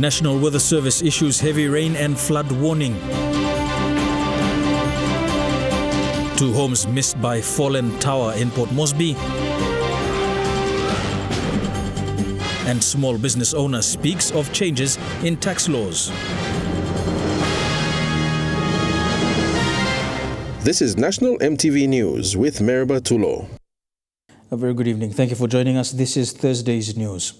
National Weather Service issues heavy rain and flood warning. Two homes missed by fallen tower in Port Moresby. And small business owner speaks of changes in tax laws. This is National EMTV News with Meriba Tulo. A very good evening. Thank you for joining us. This is Thursday's news.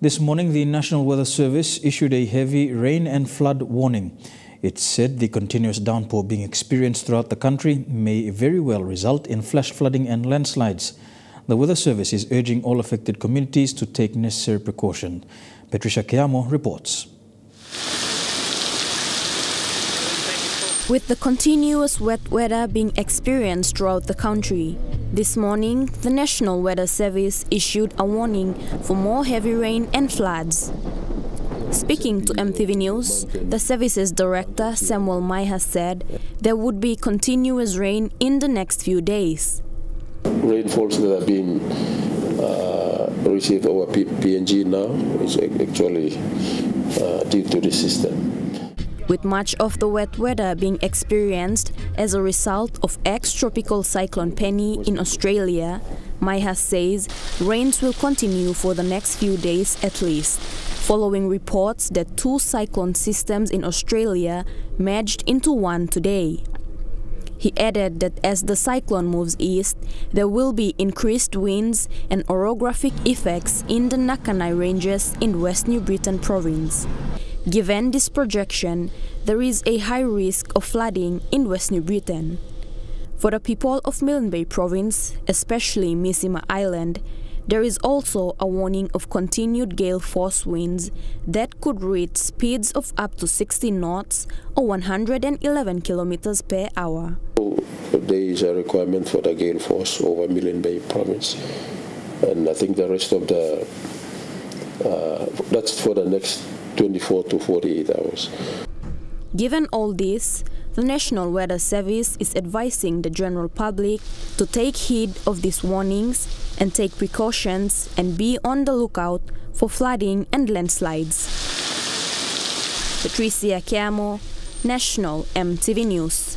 This morning, the National Weather Service issued a heavy rain and flood warning. It said the continuous downpour being experienced throughout the country may very well result in flash flooding and landslides. The Weather Service is urging all affected communities to take necessary precaution. Patricia Keamo reports. With the continuous wet weather being experienced throughout the country, this morning the National Weather Service issued a warning for more heavy rain and floods. Speaking to EMTV News, the service's director Samuel Maiha said there would be continuous rain in the next few days. Rainfalls that are being uh, received over PNG now is actually uh, due to the system with much of the wet weather being experienced as a result of ex-tropical cyclone Penny in Australia, Maiha says rains will continue for the next few days at least, following reports that two cyclone systems in Australia merged into one today. He added that as the cyclone moves east, there will be increased winds and orographic effects in the Nakanai Ranges in West New Britain province. Given this projection, there is a high risk of flooding in West New Britain. For the people of Milne Bay province, especially Misima Island, there is also a warning of continued gale force winds that could reach speeds of up to 60 knots or 111 kilometers per hour. There is a requirement for the gale force over Milne Bay province, and I think the rest of the uh, that's for the next 24 to 48 hours. Given all this, the National Weather Service is advising the general public to take heed of these warnings and take precautions and be on the lookout for flooding and landslides. Patricia Chiamo, National EMTV News.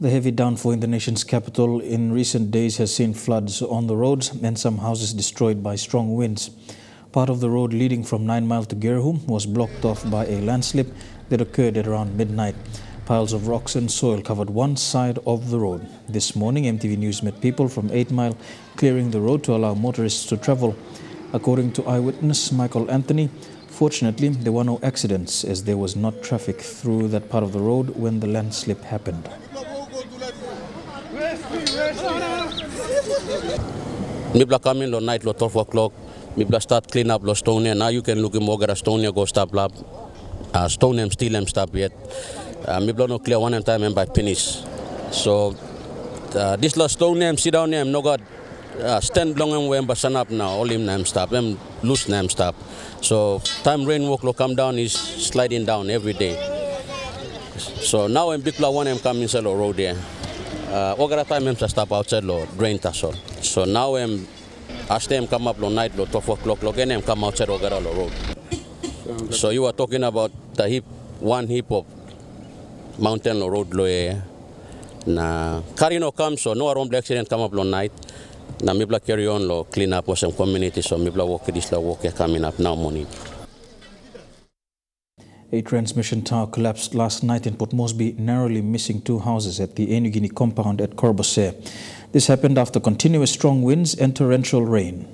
The heavy downfall in the nation's capital in recent days has seen floods on the roads and some houses destroyed by strong winds. Part of the road leading from Nine Mile to Gerehu was blocked off by a landslip that occurred at around midnight. Piles of rocks and soil covered one side of the road. This morning, EMTV News met people from 8 Mile clearing the road to allow motorists to travel. According to eyewitness Michael Anthony, fortunately, there were no accidents as there was not traffic through that part of the road when the landslip happened. Come in lo night lo 12 o'clock mi bla start clean up lo stone now you can look in mogara stone go stop lab. Uh, stone em still em stop yet. Uh, mi bla no clear one time em by finish. So uh, this lo stone em sit down em no god uh, stand long em em basan up now. All him em stop em loose em stop. So time rain walk lo come down is sliding down every day. So now em big one come inside the road there uh, ogara time em stop outside lo drain tasol so now em as them come up on night, lo 12 o'clock, lo them come outside Ogaralo Road. So you are talking about the heap, one heap of mountain lo road lo eh. Na car no come, so no around accident come up on night. Na mibla carry on lo clean up some community, so mibla walk this la walk coming up now morning. A transmission tower collapsed last night in Port Moresby, narrowly missing two houses at the Guinea compound at Korobosea. This happened after continuous strong winds and torrential rain.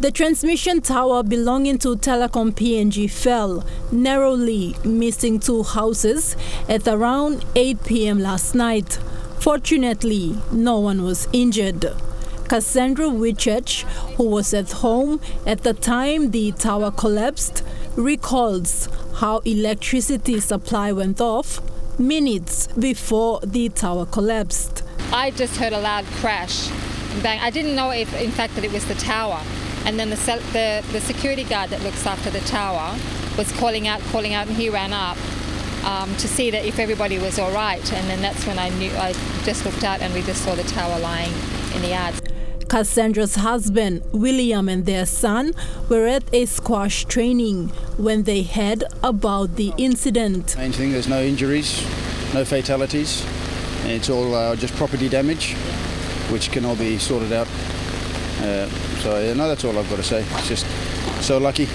The transmission tower belonging to Telecom PNG fell, narrowly missing two houses at around 8 p.m. last night. Fortunately, no one was injured. Cassandra Wichich, who was at home at the time the tower collapsed, recalls how electricity supply went off minutes before the tower collapsed. I just heard a loud crash. Bang. I didn't know if, in fact, that it was the tower. And then the, the, the security guard that looks after the tower was calling out, calling out, and he ran up um, to see that if everybody was all right. And then that's when I knew, I just looked out and we just saw the tower lying in the yard. Cassandra's husband, William, and their son were at a squash training when they heard about the incident. Main thing, there's no injuries, no fatalities. It's all uh, just property damage, which can all be sorted out. Uh, so, yeah, no, that's all I've got to say. It's just so lucky.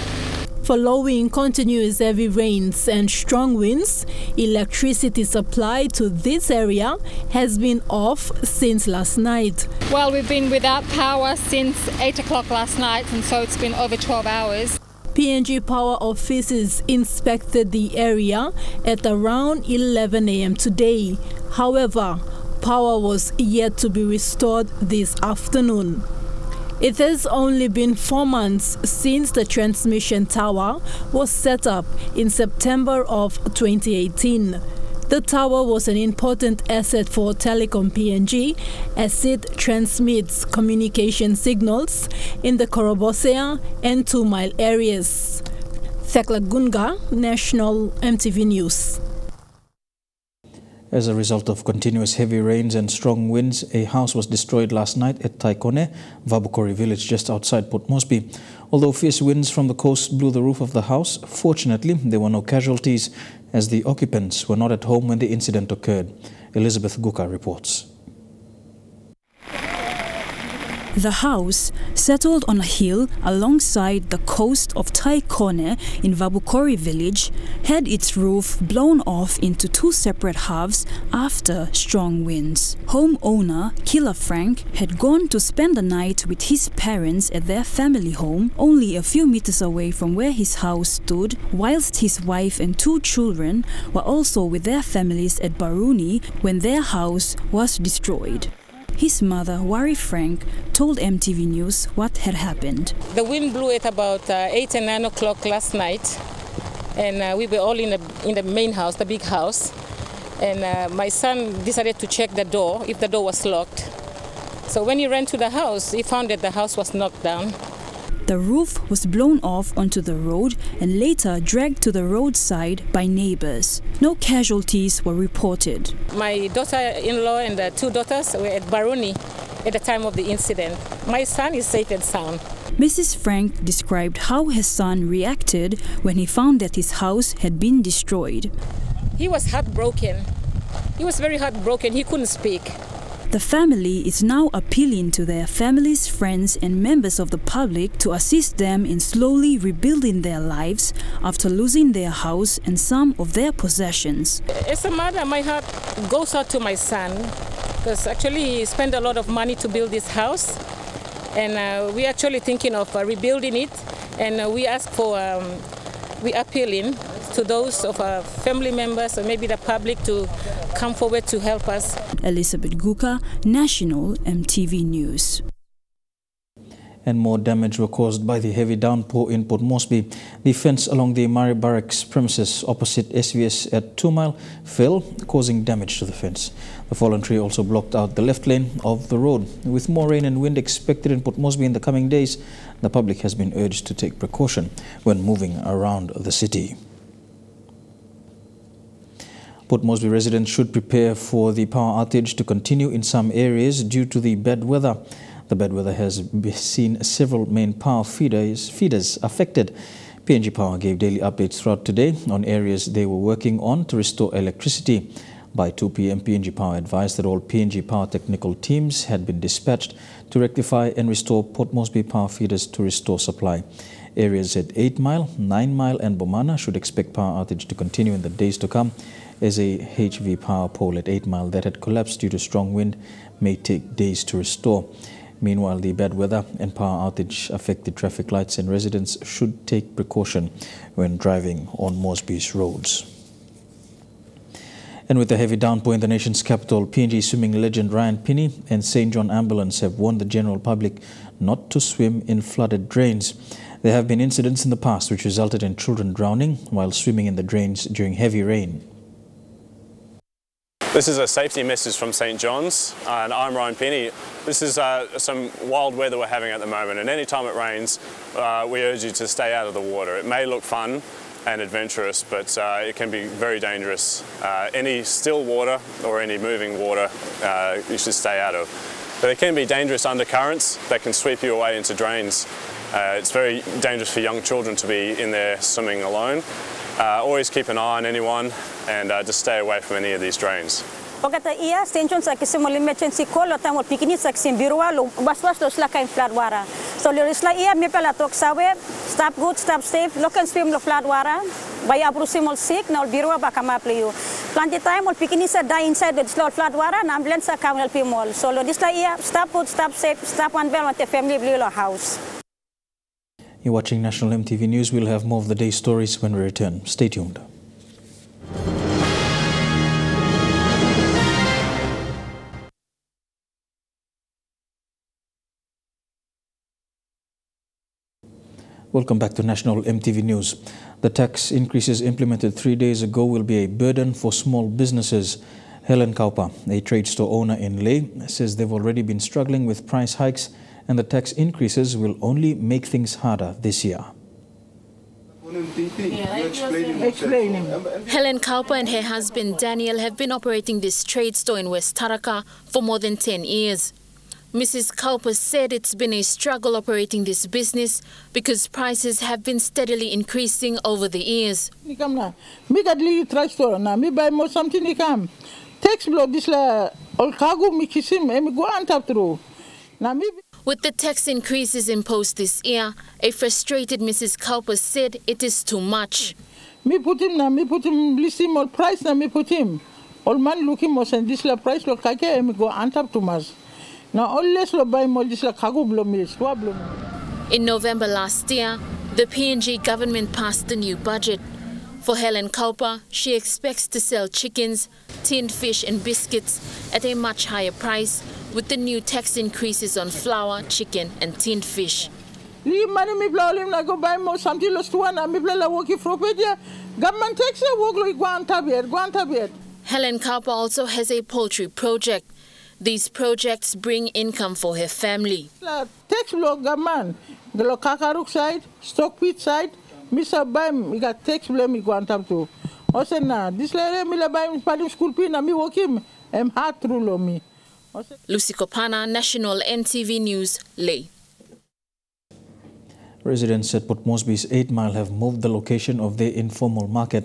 Following continuous heavy rains and strong winds, electricity supply to this area has been off since last night. Well, we've been without power since 8 o'clock last night, and so it's been over 12 hours. PNG Power officers inspected the area at around 11 a.m. today. However, power was yet to be restored this afternoon. It has only been four months since the transmission tower was set up in September of 2018. The tower was an important asset for Telecom PNG as it transmits communication signals in the Korobosea and Two Mile areas. Thekla Gunga, National EMTV News. As a result of continuous heavy rains and strong winds, a house was destroyed last night at Taikone, Vabukori village just outside Port Moresby. Although fierce winds from the coast blew the roof of the house, fortunately there were no casualties as the occupants were not at home when the incident occurred. Elizabeth Guka reports. The house, settled on a hill alongside the coast of Taikone in Vabukori village, had its roof blown off into two separate halves after strong winds. Homeowner Killer Frank had gone to spend the night with his parents at their family home only a few meters away from where his house stood, whilst his wife and two children were also with their families at Baruni when their house was destroyed. His mother, Wari Frank, told EMTV News what had happened. The wind blew at about uh, 8 and 9 o'clock last night, and uh, we were all in the, in the main house, the big house. And uh, my son decided to check the door, if the door was locked. So when he ran to the house, he found that the house was knocked down. The roof was blown off onto the road and later dragged to the roadside by neighbors. No casualties were reported. My daughter-in-law and the two daughters were at Baruni at the time of the incident. My son is safe and sound. Mrs. Frank described how her son reacted when he found that his house had been destroyed. He was heartbroken. He was very heartbroken. He couldn't speak. The family is now appealing to their families, friends, and members of the public to assist them in slowly rebuilding their lives after losing their house and some of their possessions. As a mother, my heart goes out to my son because actually he spent a lot of money to build this house, and uh, we're actually thinking of uh, rebuilding it. And uh, we ask for, um, we appealing to those of our family members or maybe the public to come forward to help us. Elizabeth Guka, National EMTV News. And more damage were caused by the heavy downpour in Port Moresby. The fence along the Murray Barracks premises opposite SVS at 2 Mile fell, causing damage to the fence. The fallen tree also blocked out the left lane of the road. With more rain and wind expected in Port Moresby in the coming days, the public has been urged to take precaution when moving around the city. Port Moresby residents should prepare for the power outage to continue in some areas due to the bad weather. The bad weather has seen several main power feeders, feeders affected. PNG Power gave daily updates throughout today on areas they were working on to restore electricity. By 2 p.m., PNG Power advised that all PNG Power technical teams had been dispatched to rectify and restore Port Moresby power feeders to restore supply. Areas at 8 Mile, 9 Mile and Bomana should expect power outage to continue in the days to come as a HV power pole at 8 Mile that had collapsed due to strong wind may take days to restore. Meanwhile, the bad weather and power outage affected traffic lights and residents should take precaution when driving on Moresby's roads. And with the heavy downpour in the nation's capital, PNG swimming legend Ryan Pini and St. John Ambulance have warned the general public not to swim in flooded drains. There have been incidents in the past which resulted in children drowning while swimming in the drains during heavy rain. This is a safety message from St John's and I'm Ryan Pini. This is uh, some wild weather we're having at the moment and anytime it rains uh, we urge you to stay out of the water. It may look fun and adventurous but uh, it can be very dangerous. Uh, any still water or any moving water uh, you should stay out of. but there can be dangerous undercurrents that can sweep you away into drains. Uh, it's very dangerous for young children to be in there swimming alone. Uh, always keep an eye on anyone and uh, just stay away from any of these drains. So lo isla iya, mi pala tok sawe, stop good, stop safe, lo kan swim lo flood wara, baya abrusi mo sick, na ol birua baka mapliyo. Planti time, ol pikini sa die inside the slow flood wara, na ambulance sa kamel pimol. So lo isla iya, stop good, stop safe, stop one bell, the family blilo house. You're watching National EMTV News. We'll have more of the day's stories when we return. Stay tuned. Welcome back to National EMTV News. The tax increases implemented three days ago will be a burden for small businesses. Helen Kaupa, a trade store owner in Lae, says they've already been struggling with price hikes and the tax increases will only make things harder this year. Helen Kaupa and her husband Daniel have been operating this trade store in West Taraka for more than 10 years. Mrs. Kaupa said it's been a struggle operating this business because prices have been steadily increasing over the years. Ni kam na. Trade store na mi buy more something ni kam. Tax block this uh, la all cargo mi kisim e eh, mi go on tap through. Na mi With the tax increases imposed this year, a frustrated Mrs. Kaupa said it is too much. mi put him na mi put him list him all price na mi put him. All man looking mo send this la price lo kake e eh, mi go on tap too much. Na all less lo buy mo this la cargo blow mi swa blow. In November last year, the PNG government passed the new budget. For Helen Kaupa, she expects to sell chickens, tinned fish and biscuits at a much higher price with the new tax increases on flour, chicken and tinned fish. Li money mi na go buy mo something lo stu mi blow la working for. Government tax work lo go on tap go on tap. Helen Kaupa also has a poultry project. These projects bring income for her family. Tax block government. The lo kakaruk side, stock pit side, Mr. Bam, we got tax blame me go on top to. Ose na, this lady me la buy me school pin na me work him. Em hard through lo me. Lucy Kopana, National EMTV News, Lae. Residents at Port Moresby's 8 Mile have moved the location of their informal market.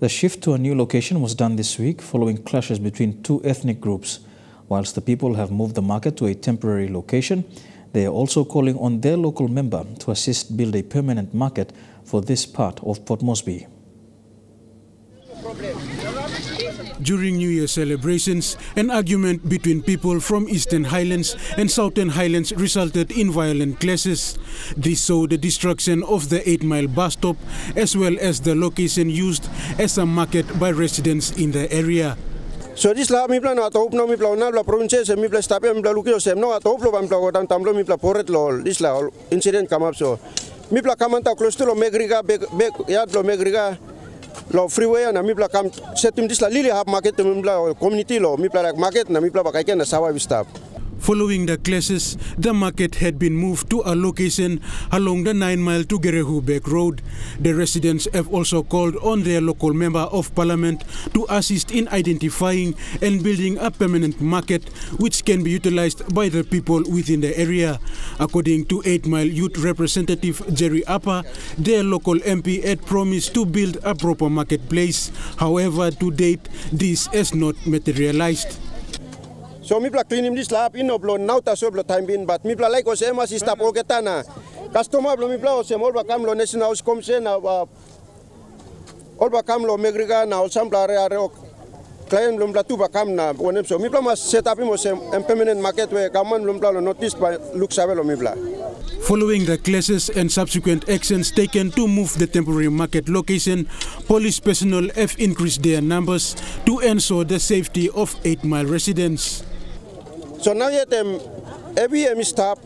The shift to a new location was done this week following clashes between two ethnic groups. Whilst the people have moved the market to a temporary location, they are also calling on their local member to assist build a permanent market for this part of Port Moresby. During New Year celebrations, an argument between people from Eastern Highlands and Southern Highlands resulted in violent clashes. This saw the destruction of the 8 Mile bus stop as well as the location used as a market by residents in the area. So this la mi plan atop no mi plan la province se mi plan stape mi plan lukio se no atop lo bam plan tam tam lo mi plan poret lo this la incident come up so mi plan come ta close to lo megriga bek bek yad lo megriga lo freeway na mipla kam setim disla lili hap market mipla community lo mipla rak market na mipla bakaiken na sawa bistap Following the clashes, the market had been moved to a location along the 9 mile to Gerehu Beck Road. The residents have also called on their local member of parliament to assist in identifying and building a permanent market which can be utilized by the people within the area. According to 8 Mile Youth Representative Jerry Appa, their local MP had promised to build a proper marketplace. However, to date, this has not materialized. So mi pla in oblo so time bin but mi pla like o se ma si stop o ketana. Customer blo mi pla o se mol lo national house na ol lo megriga na ol re are o client tu na so mi pla set up permanent market we pla lo notice ba look sabe lo mi pla. Following the clashes and subsequent actions taken to move the temporary market location, police personnel have increased their numbers to ensure the safety of 8 Mile residents. So now yet um, every um, stop,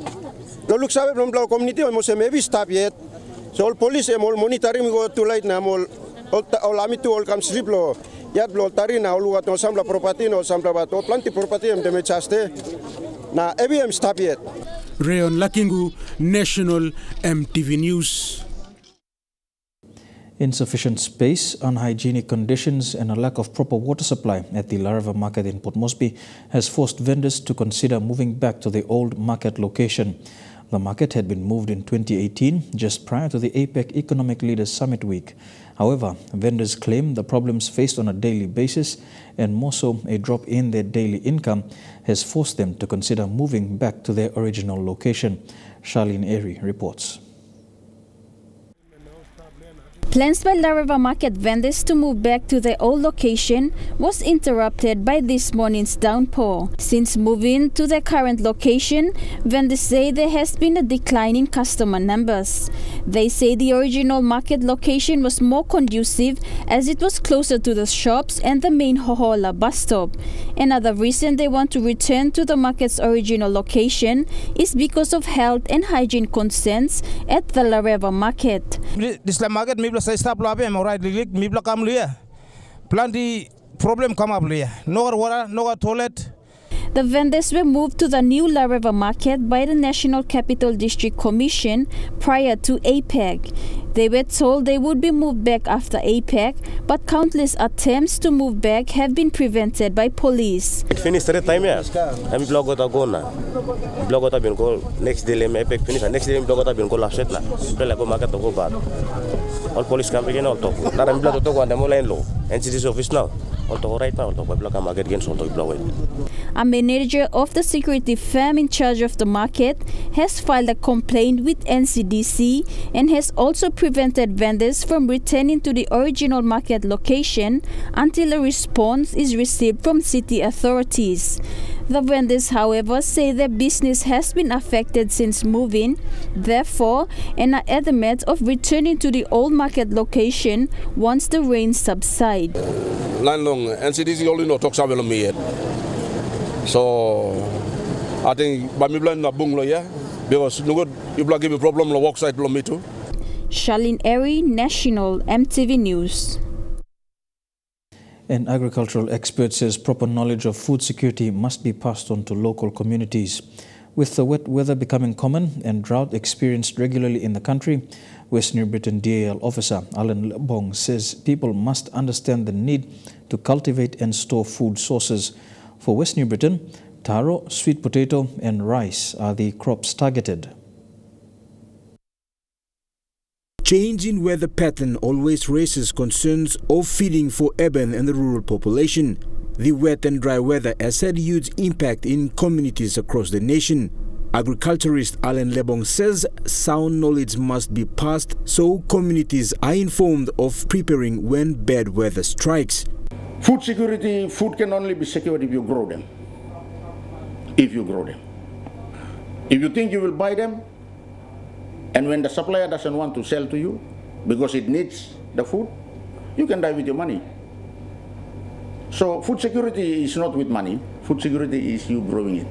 no look sabe from the community mo se every stop yet. So all police am all monitoring go to light na all all all ami to all come sleep lo. Yat lo tari na all wat no samla property no samla bat all plenty property am deme chaste. Na every um, stop yet. Rayon Lakingu, National MTV News. Insufficient space, unhygienic conditions, and a lack of proper water supply at the Lareva market in Port Moresby has forced vendors to consider moving back to the old market location. The market had been moved in 2018, just prior to the APEC Economic Leaders Summit week. However, vendors claim the problems faced on a daily basis, and more so a drop in their daily income, has forced them to consider moving back to their original location. Charlene Airy reports. Plans by Lareva Market vendors to move back to their old location was interrupted by this morning's downpour. Since moving to their current location, vendors say there has been a decline in customer numbers. They say the original market location was more conducive as it was closer to the shops and the main Hohola bus stop. Another reason they want to return to the market's original location is because of health and hygiene concerns at the Lareva Market. This market say stop lo abe mo right lik mi bla kam liya plan di problem come up liya no water no toilet the vendors were moved to the new Lareva market by the National Capital District Commission prior to APEC. They were told they would be moved back after APEC, but countless attempts to move back have been prevented by police. It finished the time, yeah. I'm blog got go na. Blog got been go next day, lem APEC finish. Next day, blog got been go last set na. Play go market to go bad. All police come again all talk. To go and now. A manager of the security firm in charge of the market has filed a complaint with NCDC and has also prevented vendors from returning to the original market location until a response is received from city authorities. The vendors, however, say their business has been affected since moving, therefore, and are adamant of returning to the old market location once the rains subside. NCDC only no talk me so I think by me blind na bung lo yeah because no good you give me problem lo work side lo me too. Charlene Airy, National EMTV News. An agricultural expert says proper knowledge of food security must be passed on to local communities. With the wet weather becoming common and drought experienced regularly in the country, West New Britain DAL officer Alan Lebong says people must understand the need to cultivate and store food sources for West New Britain, taro, sweet potato and rice are the crops targeted. Change in weather pattern always raises concerns of feeding for urban and the rural population. The wet and dry weather has had huge impact in communities across the nation. Agriculturist Alan Lebong says sound knowledge must be passed so communities are informed of preparing when bad weather strikes. Food security, food can only be secured if you grow them. If you grow them. If you think you will buy them, and when the supplier doesn't want to sell to you because it needs the food, you can die with your money. So food security is not with money. Food security is you growing it.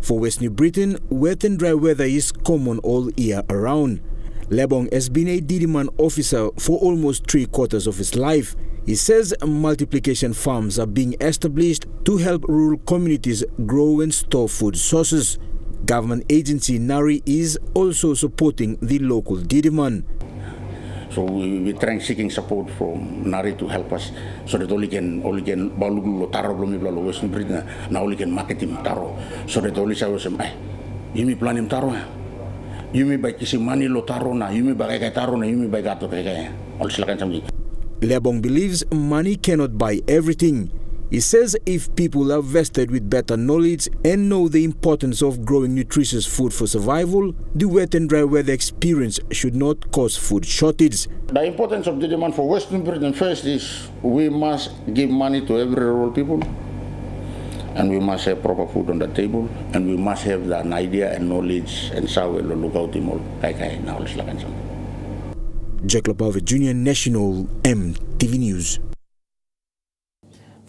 For West New Britain, wet and dry weather is common all year around. Lebong has been a Diliman officer for almost three quarters of his life. He says multiplication farms are being established to help rural communities grow and store food sources. Government agency NARI is also supporting the local Diliman. So we, we trying seeking support from NARI to help us so that only can only can balu taro belum belum wes Britain na only can market him taro so that only saya was eh ini plan him taro Yumi baik kisi mani lo taro na yumi bagai kai taro na yumi bagai gato kai kai oleh silakan sambil Lebong believes money cannot buy everything. He says if people are vested with better knowledge and know the importance of growing nutritious food for survival, the wet and dry weather experience should not cause food shortage. The importance of the demand for Western Britain first is we must give money to every rural people and we must have proper food on the table and we must have an idea and knowledge and sao look out all kai kai na silakan sama. Jack Lopave Jr. National EMTV News.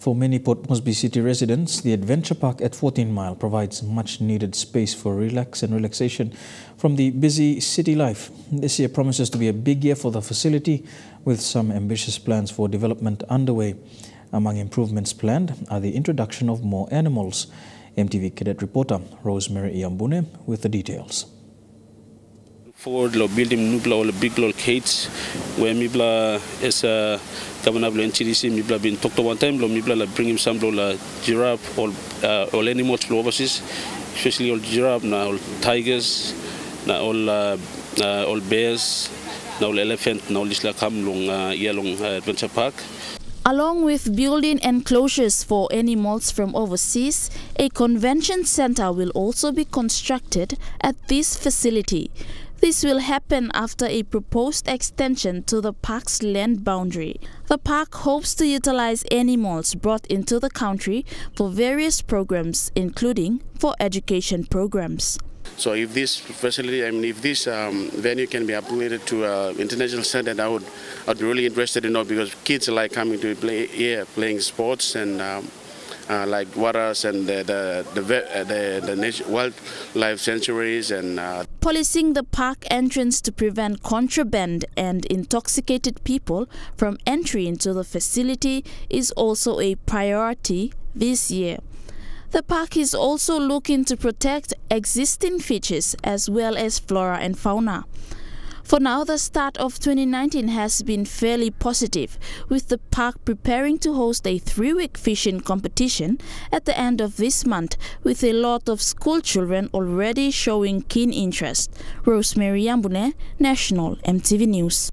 For many Port Moresby City residents, the Adventure Park at 14 Mile provides much needed space for relax and relaxation from the busy city life. This year promises to be a big year for the facility with some ambitious plans for development underway. Among improvements planned are the introduction of more animals. EMTV cadet reporter Rosemary Iambune with the details. Forward lo building or big little cage where mibla is a governor lo NCDC mibla been talked one time lo mibla la bring him some lo la giraffe or uh, all animals lo overseas especially all giraffe na all tigers na all uh, uh, all bears na all elephant na all isla long uh, uh, adventure park Along with building enclosures for animals from overseas, a convention center will also be constructed at this facility. This will happen after a proposed extension to the park's land boundary. The park hopes to utilize animals brought into the country for various programs, including for education programs. So if this facility, I mean, if this um, venue can be upgraded to an international standard, I would, I'd be really interested in know because kids like coming to play here, playing sports and um, uh, like waters and the the the, uh, the, the nature, wildlife sanctuaries and. Uh, Policing the park entrance to prevent contraband and intoxicated people from entry into the facility is also a priority this year. The park is also looking to protect existing features as well as flora and fauna. For now, the start of 2019 has been fairly positive, with the park preparing to host a three week fishing competition at the end of this month, with a lot of school children already showing keen interest. Rosemary Yambune, National EMTV News.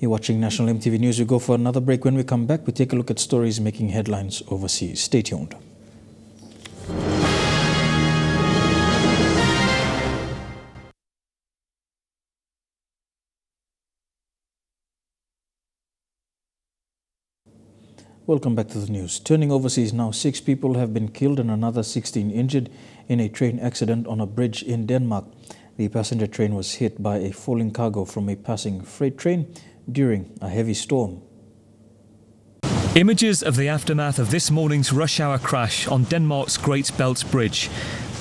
You're watching National EMTV News. We go for another break. When we come back, we take a look at stories making headlines overseas. Stay tuned. Welcome back to the news. Turning overseas now, six people have been killed and another 16 injured in a train accident on a bridge in Denmark. The passenger train was hit by a falling cargo from a passing freight train during a heavy storm. Images of the aftermath of this morning's rush hour crash on Denmark's Great Belt Bridge.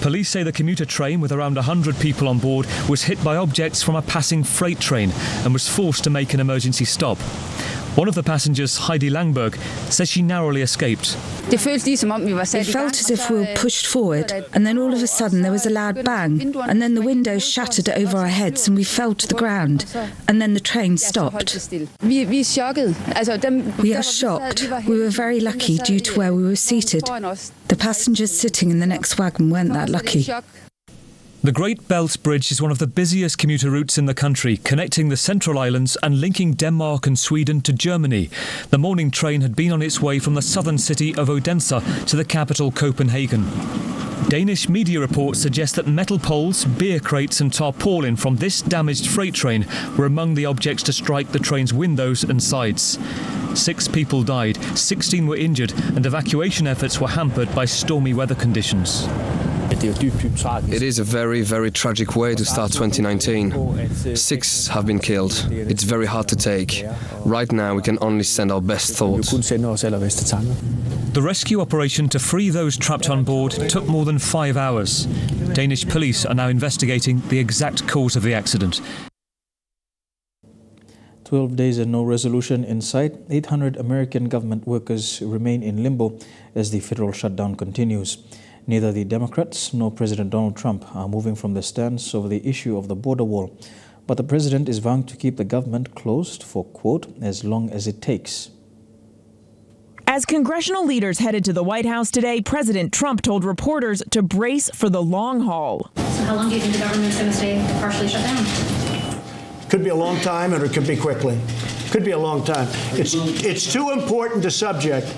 Police say the commuter train, with around 100 people on board, was hit by objects from a passing freight train and was forced to make an emergency stop. One of the passengers, Heidi Langberg, says she narrowly escaped. It felt as if we were pushed forward, and then all of a sudden there was a loud bang, and then the windows shattered over our heads and we fell to the ground, and then the train stopped. We are shocked. We were very lucky due to where we were seated. The passengers sitting in the next wagon weren't that lucky. The Great Belt Bridge is one of the busiest commuter routes in the country, connecting the Central Islands and linking Denmark and Sweden to Germany. The morning train had been on its way from the southern city of Odense to the capital Copenhagen. Danish media reports suggest that metal poles, beer crates, and tarpaulin from this damaged freight train were among the objects to strike the train's windows and sides. Six people died, 16 were injured, and evacuation efforts were hampered by stormy weather conditions. It is a very, very tragic way to start 2019. Six have been killed. It's very hard to take. Right now, we can only send our best thoughts. The rescue operation to free those trapped on board took more than five hours. Danish police are now investigating the exact cause of the accident. 12 days and no resolution in sight, 800 American government workers remain in limbo as the federal shutdown continues. Neither the Democrats nor President Donald Trump are moving from their stance over the issue of the border wall. But the president is vowing to keep the government closed for, quote, as long as it takes. As congressional leaders headed to the White House today, President Trump told reporters to brace for the long haul. So, how long do you think the government's going to stay partially shut down? Could be a long time, or it could be quickly. Could be a long time. It's, it's too important a subject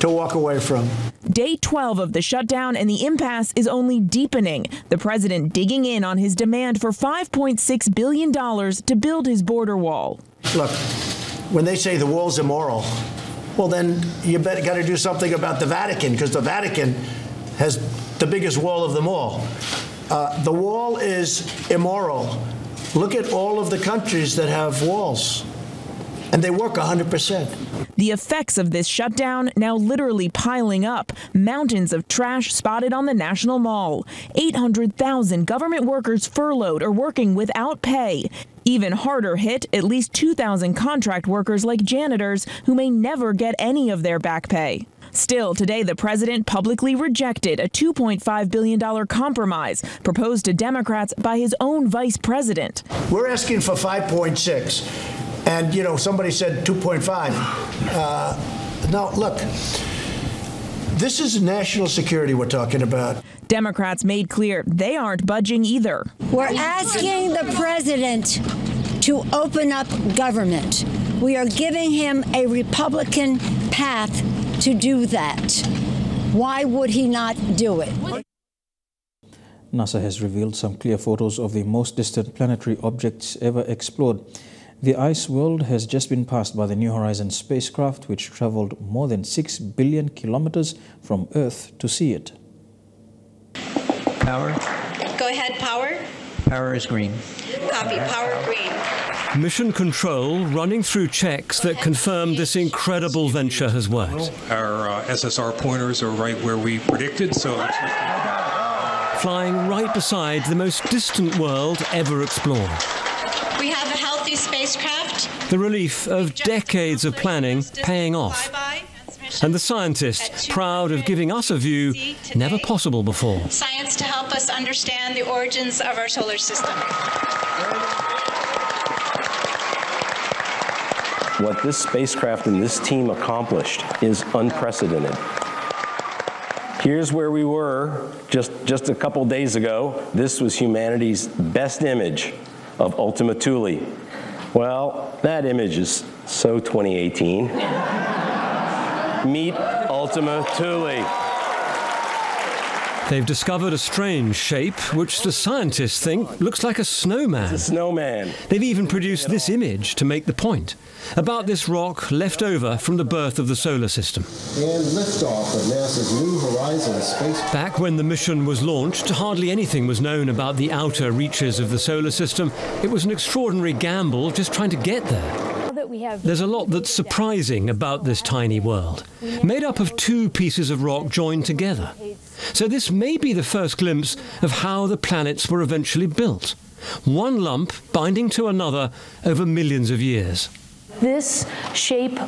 to walk away from. Day 12 of the shutdown and the impasse is only deepening. The president digging in on his demand for $5.6 billion to build his border wall. Look, when they say the wall's immoral, well, then you better got to do something about the Vatican because the Vatican has the biggest wall of them all. Uh, the wall is immoral. Look at all of the countries that have walls and they work 100%. The effects of this shutdown now literally piling up. Mountains of trash spotted on the National Mall. 800,000 government workers furloughed or working without pay. Even harder hit, at least 2,000 contract workers like janitors who may never get any of their back pay. Still, today the president publicly rejected a $2.5 billion compromise proposed to Democrats by his own vice president. We're asking for 5.6, and you know somebody said 2.5. Uh, now, look, this is national security we're talking about. Democrats made clear they aren't budging either. We're asking the president to open up government. We are giving him a Republican path to do that. Why would he not do it? NASA has revealed some clear photos of the most distant planetary objects ever explored. The ice world has just been passed by the New Horizons spacecraft, which traveled more than 6 billion kilometers from Earth to see it. Power. Go ahead, power. Power is green. Copy, power green. Mission control running through checks that confirm this incredible venture has worked. Our uh, SSR pointers are right where we predicted, so Flying right beside the most distant world ever explored. We have a healthy spacecraft. The relief of decades of planning paying off. And the scientists proud of giving us a view never possible before. Science to help us understand the origins of our solar system. What this spacecraft and this team accomplished is unprecedented. Here's where we were just, just a couple days ago. This was humanity's best image of Ultima Thule. Well, that image is so 2018. Meet Ultima Thule. They've discovered a strange shape which the scientists think looks like a snowman. It's a snowman. They've even produced this image to make the point about this rock left over from the birth of the solar system. And liftoff of NASA's New Horizons space. Back when the mission was launched, hardly anything was known about the outer reaches of the solar system. It was an extraordinary gamble just trying to get there. There's a lot that's surprising about this tiny world, made up of two pieces of rock joined together. So this may be the first glimpse of how the planets were eventually built. One lump binding to another over millions of years. This shape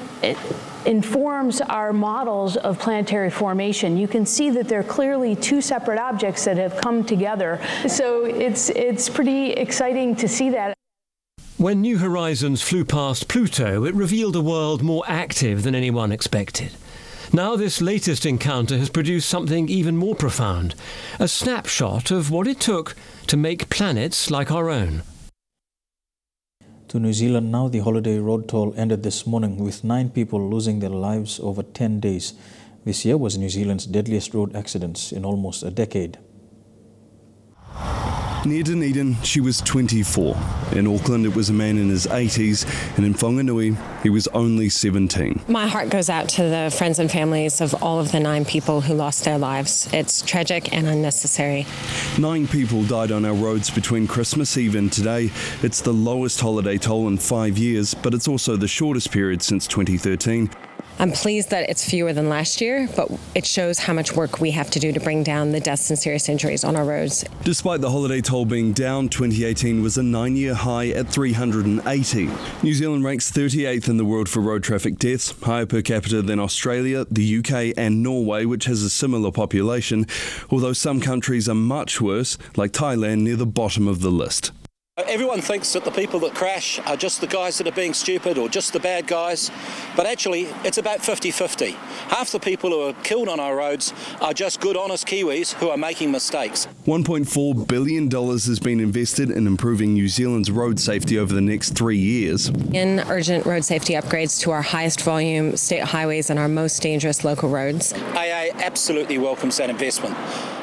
informs our models of planetary formation. You can see that they're clearly two separate objects that have come together. So it's, it's pretty exciting to see that. When New Horizons flew past Pluto, it revealed a world more active than anyone expected. Now, this latest encounter has produced something even more profound a snapshot of what it took to make planets like our own. To New Zealand now, the holiday road toll ended this morning with nine people losing their lives over 10 days. This year was New Zealand's deadliest road accidents in almost a decade. Near Dunedin, she was 24. In Auckland, it was a man in his 80s, and in Whanganui, he was only 17. My heart goes out to the friends and families of all of the nine people who lost their lives. It's tragic and unnecessary. Nine people died on our roads between Christmas Eve and today. It's the lowest holiday toll in five years, but it's also the shortest period since 2013. I'm pleased that it's fewer than last year, but it shows how much work we have to do to bring down the deaths and serious injuries on our roads. Despite the holiday toll being down, 2018 was a nine year high at 380. New Zealand ranks 38th in the world for road traffic deaths, higher per capita than Australia, the UK, and Norway, which has a similar population, although some countries are much worse, like Thailand near the bottom of the list. Everyone thinks that the people that crash are just the guys that are being stupid or just the bad guys, but actually it's about 50 50. Half the people who are killed on our roads are just good, honest Kiwis who are making mistakes. $1.4 billion has been invested in improving New Zealand's road safety over the next three years. In urgent road safety upgrades to our highest volume state highways and our most dangerous local roads. AA absolutely welcomes that investment.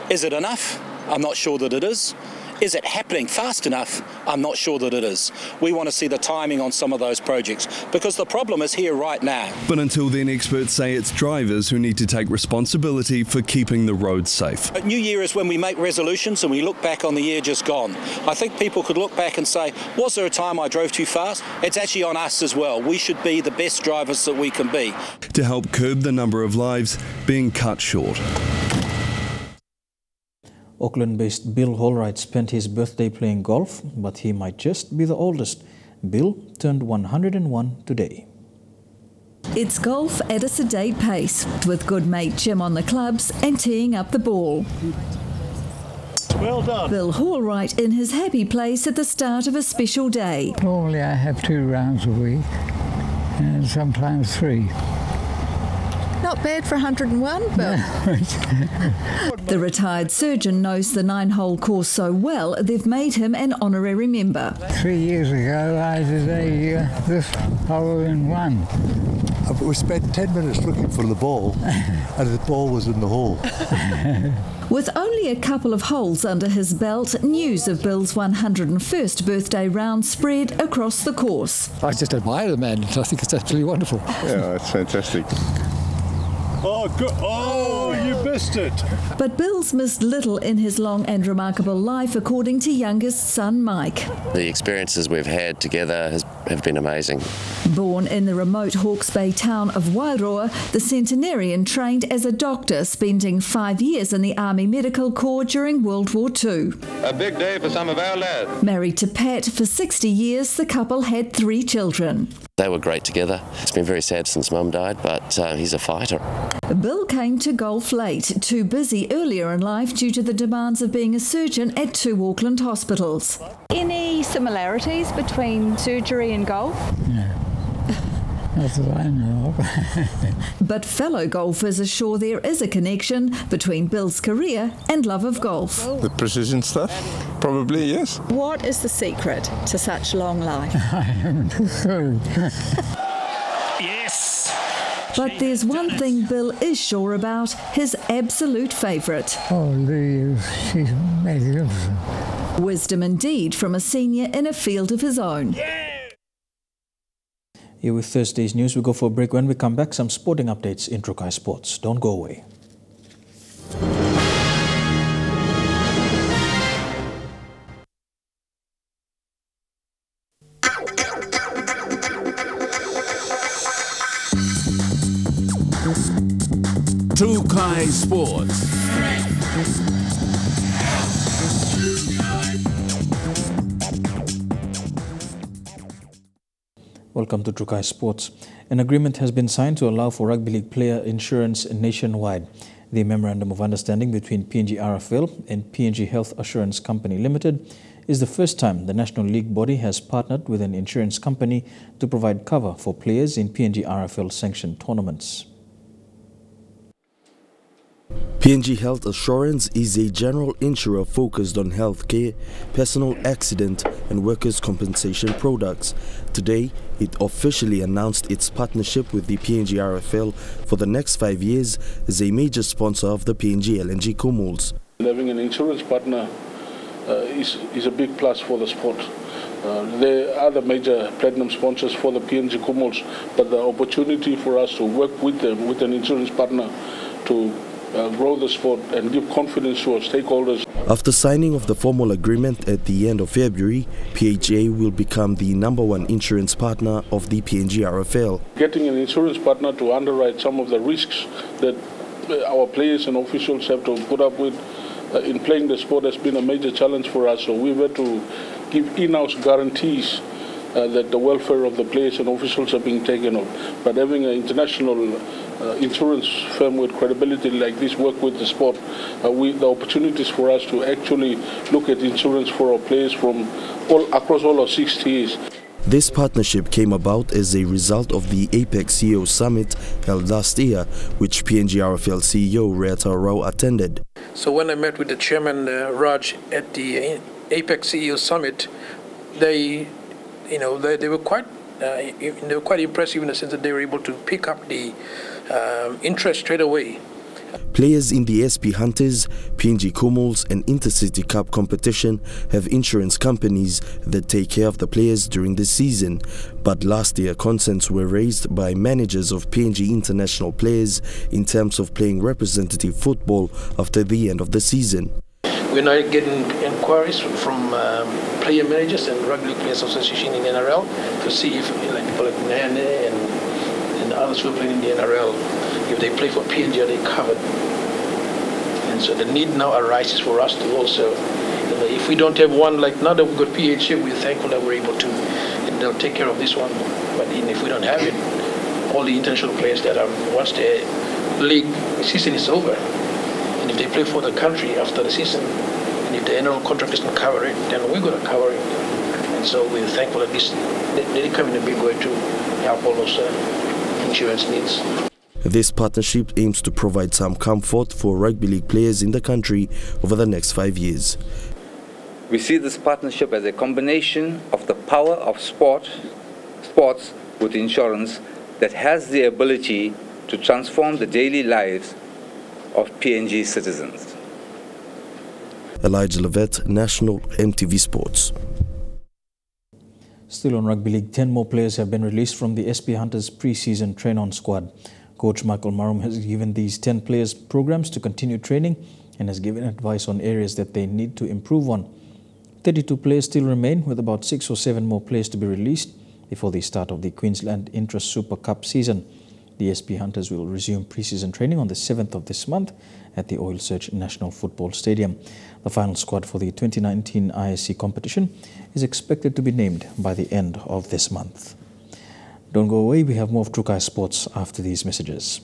Is it enough? I'm not sure that it is. Is it happening fast enough? I'm not sure that it is. We want to see the timing on some of those projects because the problem is here right now. But until then, experts say it's drivers who need to take responsibility for keeping the roads safe. New Year is when we make resolutions and we look back on the year just gone. I think people could look back and say, was there a time I drove too fast? It's actually on us as well. We should be the best drivers that we can be. To help curb the number of lives being cut short. Auckland based Bill Holwright spent his birthday playing golf, but he might just be the oldest. Bill turned 101 today. It's golf at a sedate pace, with good mate Jim on the clubs and teeing up the ball. Well done. Bill Hallwright in his happy place at the start of a special day. Normally I have two rounds a week, and sometimes three. Not bad for 101, but. the retired surgeon knows the nine hole course so well, they've made him an honorary member. Three years ago, I did a, uh, this hole in one. Uh, we spent 10 minutes looking for the ball, and the ball was in the hole. With only a couple of holes under his belt, news of Bill's 101st birthday round spread across the course. I just admire the man. I think it's absolutely wonderful. Yeah, it's fantastic. Oh, good. Oh, you missed it. But Bill's missed little in his long and remarkable life, according to youngest son Mike. The experiences we've had together has, have been amazing. Born in the remote Hawke's Bay town of Wairoa, the centenarian trained as a doctor, spending five years in the Army Medical Corps during World War II. A big day for some of our lads. Married to Pat for 60 years, the couple had three children. They were great together. It's been very sad since Mum died, but uh, he's a fighter. Bill came to golf late, too busy earlier in life due to the demands of being a surgeon at two Auckland hospitals. Any similarities between surgery and golf? No. That's what I know. but fellow golfers assure there is a connection between Bill's career and love of golf. The precision stuff? Probably, yes. What is the secret to such long life? I haven't clue. yes! But there's one thing Bill is sure about his absolute favourite. Oh, Lee, she's magnificent. Wisdom indeed from a senior in a field of his own. Here with Thursday's news, we go for a break. When we come back, some sporting updates in Trukai Sports. Don't go away. Trukai Sports. Welcome to Trukai Sports. An agreement has been signed to allow for rugby league player insurance nationwide. The memorandum of understanding between PNG RFL and PNG Health Assurance Company Limited is the first time the National League body has partnered with an insurance company to provide cover for players in PNG RFL sanctioned tournaments. PNG Health Assurance is a general insurer focused on healthcare, personal accident, and workers' compensation products. Today, it officially announced its partnership with the PNG RFL for the next five years as a major sponsor of the PNG LNG Kumuls. Having an insurance partner uh, is, is a big plus for the sport. Uh, there are the major platinum sponsors for the PNG Kumuls, but the opportunity for us to work with them, with an insurance partner, to uh, grow the sport and give confidence to our stakeholders. After signing of the formal agreement at the end of February, PHA will become the number one insurance partner of the PNG RFL. Getting an insurance partner to underwrite some of the risks that uh, our players and officials have to put up with uh, in playing the sport has been a major challenge for us. So we were to give in-house guarantees uh, that the welfare of the players and officials are being taken of. But having an international uh, insurance firm with credibility like this work with the sport, uh, we, the opportunities for us to actually look at insurance for our players from all across all our six tiers. This partnership came about as a result of the APEC CEO Summit held last year, which PNG RFL CEO Reatau Rau attended. So when I met with the chairman uh, Raj at the APEC CEO Summit, they, you know, they, they were quite uh, they were quite impressive in the sense that they were able to pick up the um, interest straight away. Players in the SP Hunters, PNG Kumuls and Intercity Cup competition have insurance companies that take care of the players during the season. But last year concerns were raised by managers of PNG international players in terms of playing representative football after the end of the season. We're now getting inquiries from um, player managers and Rugby Players Association in NRL to see if like people like Nene and, and others who are playing in the NRL, if they play for PNG, are they covered? And so the need now arises for us to also, you know, if we don't have one like now that we've got PHA, we're thankful that we're able to, and they'll take care of this one. But if we don't have it, all the international players that are once the league season is over, if they play for the country after the season, and if the annual contract doesn't cover it, then we're going to cover it. And so we're thankful that this they, they come in a big way to help all those uh, insurance needs. This partnership aims to provide some comfort for rugby league players in the country over the next five years. We see this partnership as a combination of the power of sport, sports with insurance that has the ability to transform the daily lives of PNG citizens. Elijah Levet, National MTV Sports. Still on rugby league, 10 more players have been released from the SP Hunters pre-season train-on squad. Coach Michael Marum has given these 10 players programs to continue training and has given advice on areas that they need to improve on. 32 players still remain with about 6 or 7 more players to be released before the start of the Queensland Intrust Super Cup season. The SP Hunters will resume pre-season training on the 7th of this month at the Oil Search National Football Stadium. The final squad for the 2019 ISC competition is expected to be named by the end of this month. Don't go away, we have more of Trukai Sports after these messages.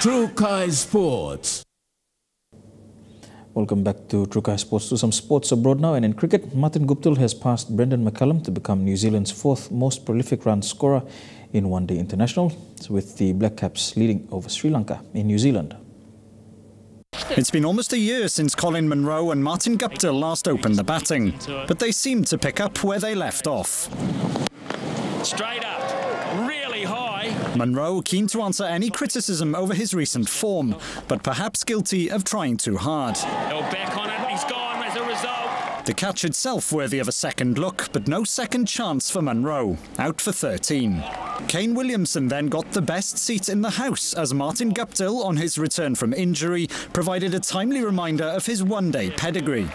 Trukai Sports. Welcome back to Trukai Sports. To some sports abroad now, and in cricket, Martin Guptill has passed Brendon McCullum to become New Zealand's fourth most prolific run scorer in one-day international, with the Black Caps leading over Sri Lanka in New Zealand. It's been almost a year since Colin Munro and Martin Guptill last opened the batting, but they seem to pick up where they left off. Straight up, really Munro keen to answer any criticism over his recent form, but perhaps guilty of trying too hard. He'll back on it, he's gone as a result. The catch itself worthy of a second look, but no second chance for Munro, out for 13. Kane Williamson then got the best seat in the house as Martin Guptill, on his return from injury, provided a timely reminder of his one-day pedigree.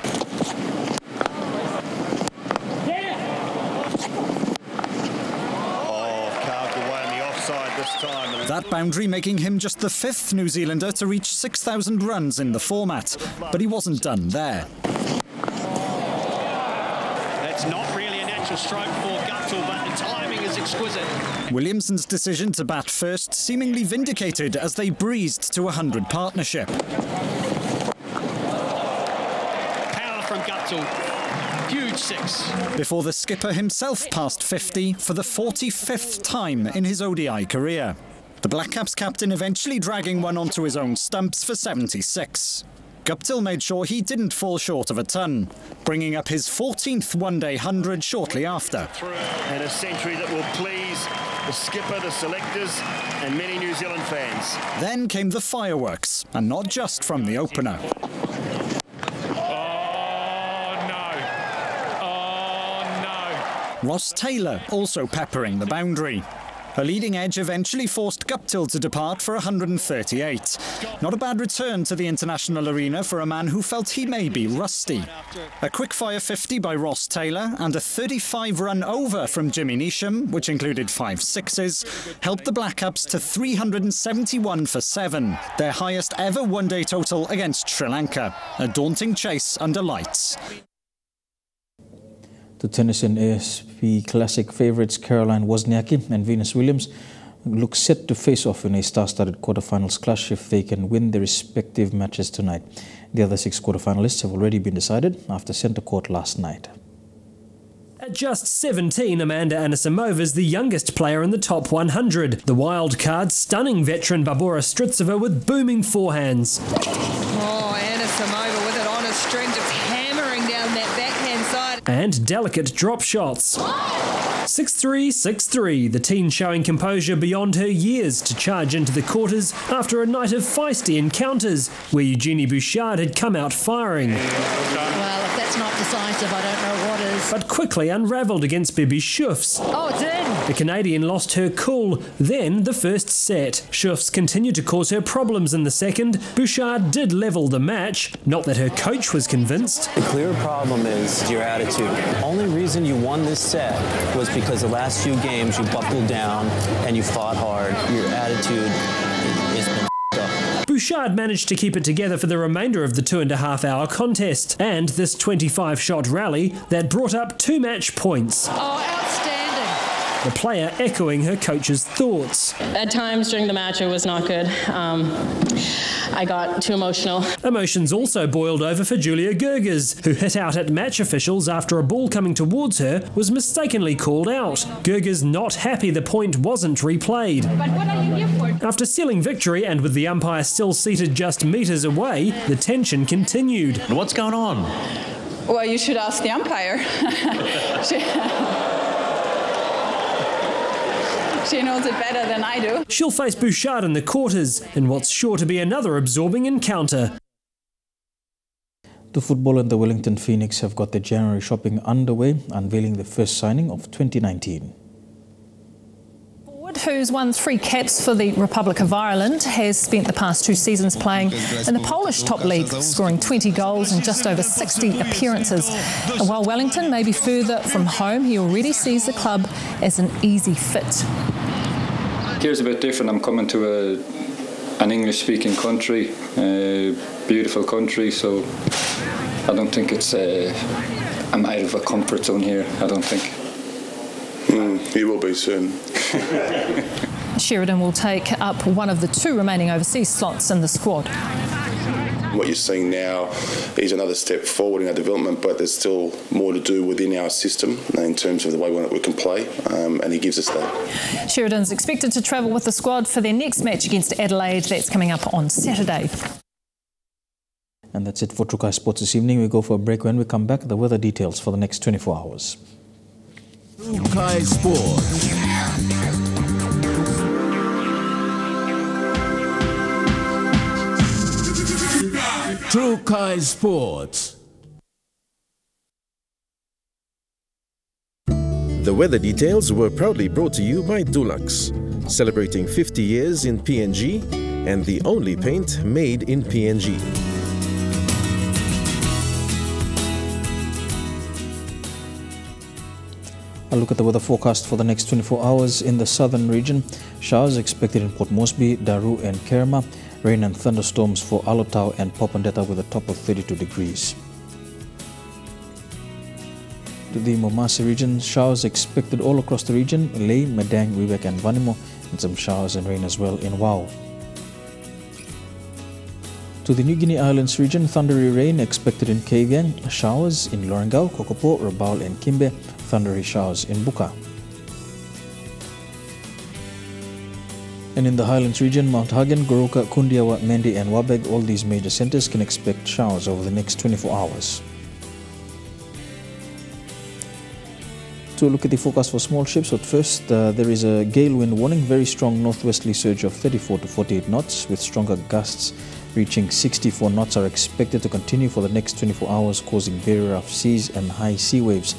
That boundary making him just the fifth New Zealander to reach 6,000 runs in the format. But he wasn't done there. That's not really a natural stroke for Guptill, but the timing is exquisite. Williamson's decision to bat first seemingly vindicated as they breezed to a 100 partnership. Power from Guptill. Huge six. Before the skipper himself passed 50 for the 45th time in his ODI career. The Black Caps captain eventually dragging one onto his own stumps for 76. Guptill made sure he didn't fall short of a ton, bringing up his 14th one-day 100 shortly after. And a century that will please the skipper, the selectors and many New Zealand fans. Then came the fireworks, and not just from the opener. Oh, oh, Ross Taylor also peppering the boundary. A leading edge eventually forced Guptill to depart for 138. Not a bad return to the international arena for a man who felt he may be rusty. A quick-fire 50 by Ross Taylor and a 35-run over from Jimmy Neesham, which included five sixes, helped the Black Caps to 371 for seven, their highest ever one-day total against Sri Lanka. A daunting chase under lights. The tennis and ASB Classic favourites Caroline Wozniacki and Venus Williams look set to face off in a star-studded quarterfinals clash if they can win their respective matches tonight. The other six quarterfinalists have already been decided after centre court last night. At just 17, Amanda Anisimova is the youngest player in the top 100. The wild card stunning veteran Barbora Strycova with booming forehands. Oh, Anisimova with it on a string, just hammering down that backhand side. And delicate drop shots. 6-3, 6-3, the teen showing composure beyond her years to charge into the quarters after a night of feisty encounters where Eugenie Bouchard had come out firing. Well, if that's not decisive, I don't know what is. But quickly unravelled against Bibi Schoofs. Oh, did. The Canadian lost her cool, then the first set. Schoofs continued to cause her problems in the second. Bouchard did level the match, not that her coach was convinced. The clear problem is your attitude. Only reason you won this set was because the last few games you buckled down and you fought hard. Your attitude is been up. Bouchard managed to keep it together for the remainder of the two and a half hour contest and this 25 shot rally that brought up two match points. Oh, outstanding. The player echoing her coach's thoughts. At times during the match, it was not good. Um, I got too emotional. Emotions also boiled over for Julia Görges, who hit out at match officials after a ball coming towards her was mistakenly called out. Görges not happy the point wasn't replayed. But what are you here for? After sealing victory and with the umpire still seated just metres away, the tension continued. What's going on? Well, you should ask the umpire. she, she knows it better than I do. She'll face Bouchard in the quarters in what's sure to be another absorbing encounter. The football and the Wellington Phoenix have got their January shopping underway, unveiling the first signing of 2019 who's won three caps for the Republic of Ireland, has spent the past two seasons playing in the Polish top league, scoring 20 goals in just over 60 appearances. And while Wellington may be further from home, he already sees the club as an easy fit. Here's a bit different. I'm coming to a, an English-speaking country, beautiful country, so I don't think it's. Uh, I'm out of a comfort zone here. I don't think. Mm, he will be soon. Sheridan will take up one of the two remaining overseas slots in the squad. What you're seeing now is another step forward in our development, but there's still more to do within our system in terms of the way we can play, um, and he gives us that. Sheridan's expected to travel with the squad for their next match against Adelaide. That's coming up on Saturday. And that's it for Trukai Sports this evening. We go for a break. When we come back, the weather details for the next 24 hours. Trukai Sports. Trukai Sports. The weather details were proudly brought to you by Dulux, celebrating 50 years in PNG and the only paint made in PNG. A look at the weather forecast for the next 24 hours in the southern region. Showers expected in Port Moresby, Daru and Kerema. Rain and thunderstorms for Alotau and Popondetta with a top of 32 degrees. To the Momase region, showers expected all across the region. Lae, Madang, Wewak and Vanimo and some showers and rain as well in Wau. To the New Guinea Islands region, thundery rain expected in Kavieng, showers in Lorengau, Kokopo, Rabaul and Kimbe, thundery showers in Buka. And in the Highlands region, Mount Hagen, Goroka, Kundiawa, Mendi and Wabag, all these major centers can expect showers over the next 24 hours. To look at the forecast for small ships, but first uh, there is a gale wind warning, very strong northwesterly surge of 34 to 48 knots with stronger gusts reaching 64 knots are expected to continue for the next 24 hours causing very rough seas and high sea waves.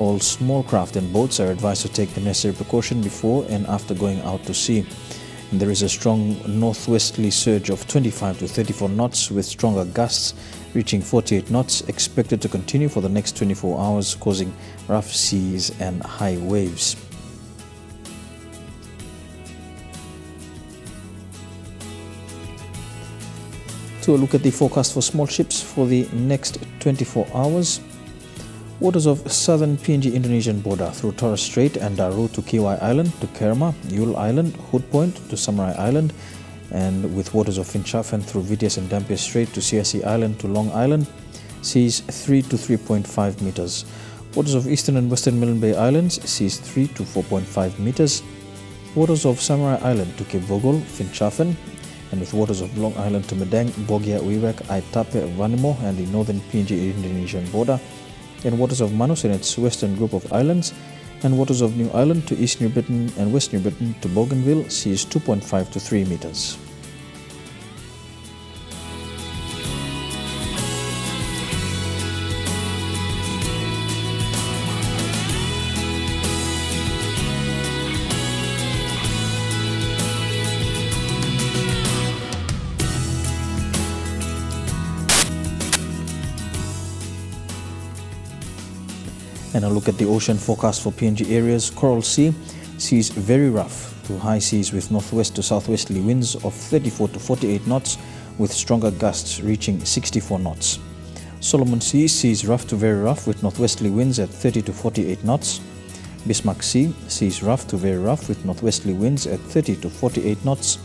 All small craft and boats are advised to take the necessary precaution before and after going out to sea. There is a strong northwesterly surge of 25 to 34 knots with stronger gusts reaching 48 knots expected to continue for the next 24 hours causing rough seas and high waves. To look at the forecast for small ships for the next 24 hours. Waters of southern PNG Indonesian border through Torres Strait and Daru to Kiwai Island to Kerema, Yule Island, Hood Point to Samarai Island, and with waters of Finschhafen through Vitiaz and Dampier Strait to CIC Island to Long Island, seas 3 to 3.5 meters. Waters of eastern and western Milne Bay Islands, seas 3 to 4.5 meters. Waters of Samarai Island to Cape Vogel, Finschhafen, and with waters of Long Island to Madang, Bogia, Wewak, Aitape, Vanimo, and the northern PNG Indonesian border, and waters of Manus and its western group of islands, and waters of New Ireland to East New Britain and West New Britain to Bougainville seas 2.5 to 3 meters. And a look at the ocean forecast for PNG areas. Coral Sea, Seas very rough to high seas with northwest to southwesterly winds of 34 to 48 knots with stronger gusts reaching 64 knots. Solomon Sea seas rough to very rough with northwesterly winds at 30 to 48 knots. Bismarck Sea seas rough to very rough with northwesterly winds at 30 to 48 knots.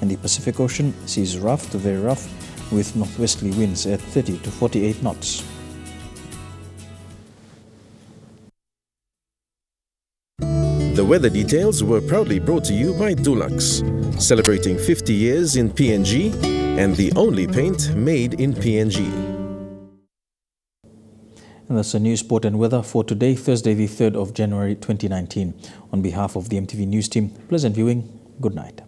And the Pacific Ocean seas rough to very rough with northwesterly winds at 30 to 48 knots. Weather details were proudly brought to you by Dulux, celebrating 50 years in PNG and the only paint made in PNG. And that's the news, sport and weather for today, Thursday, the 3rd of January 2019. On behalf of the MTV News team, pleasant viewing. Good night.